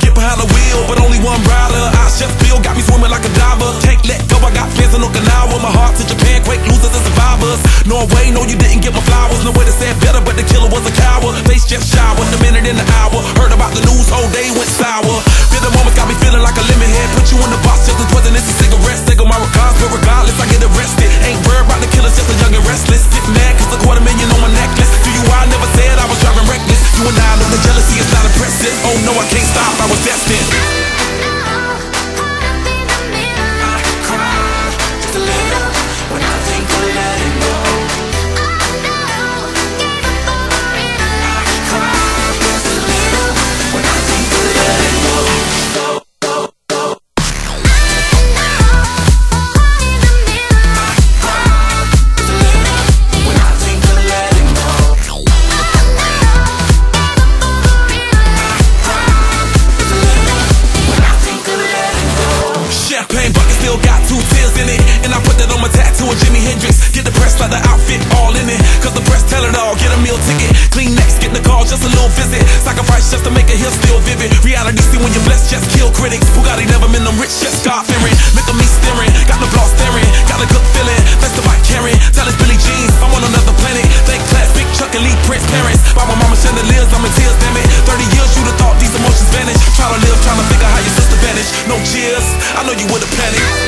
get behind the wheel, but only one rider. I chef Bill got me swimming like a diver. Can't let go, I got fans in Okinawa. My heart to Japan, quake losers and survivors. Norway, no, you didn't get my flowers. No way to say it better, but the killer was a coward. Face just showered, the minute in the hour. Heard about the news, whole day went sour. Feel the moments got me feeling like a lemon head. Put you in the box just as poisonous as cigarettes. Take on my regards, but regardless, I get arrested. Ain't worried about Champagne bucket still got two tears in it. And I put that on my tattoo of Jimi Hendrix. Get the press the outfit all in it. Cause the press tell it all. Get a meal ticket. Clean next, get the call, just a little visit. Sacrifice just to make a hill still vivid. Reality see when you're blessed, just kill critics. Bugatti never been them rich, just God fearing. Look at me staring, got the flaw staring. Got a good feeling, that's the bike carrying. Tell us Billie Jean, I'm on another planet. Thank class, big Chuck Lee Prince parents. By my mama chandeliers, I'm in tears, damn it. 30 years, you'd have thought a emotions